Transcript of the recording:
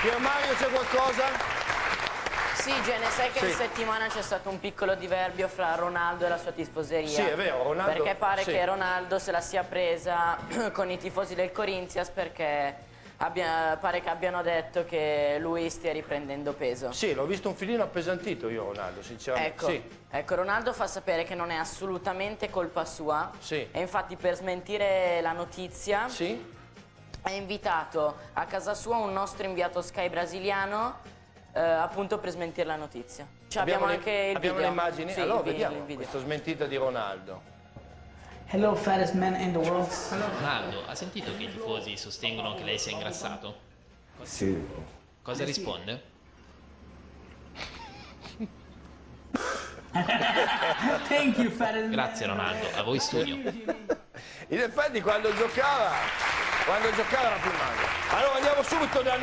Pier Mario c'è qualcosa? Sì, Gene, sai che Sì. in settimana c'è stato un piccolo diverbio fra Ronaldo e la sua tifoseria. Sì, è vero, Ronaldo- Perché pare sì. che Ronaldo se la sia presa con i tifosi del Corinthians perché abbia- pare che abbiano detto che lui stia riprendendo peso. Sì, l'ho visto un filino appesantito io, Ronaldo, sinceramente. Ecco, Sì. ecco, Ronaldo fa sapere che non è assolutamente colpa sua Sì. e infatti per smentire la notizia Sì? Ha invitato a casa sua un nostro inviato Sky brasiliano eh, appunto per smentire la notizia. Cioè, abbiamo, le, anche il abbiamo video. le immagini? Sì, allora vediamo il video. questa smentita di Ronaldo. Hello, fattest man in the world. Ronaldo, ha sentito che i tifosi sostengono che lei sia ingrassato? Sì. Cosa risponde? Thank you, fattest. Grazie Ronaldo, a voi studio. In effetti quando giocava, quando giocava era più. Allora andiamo subito nella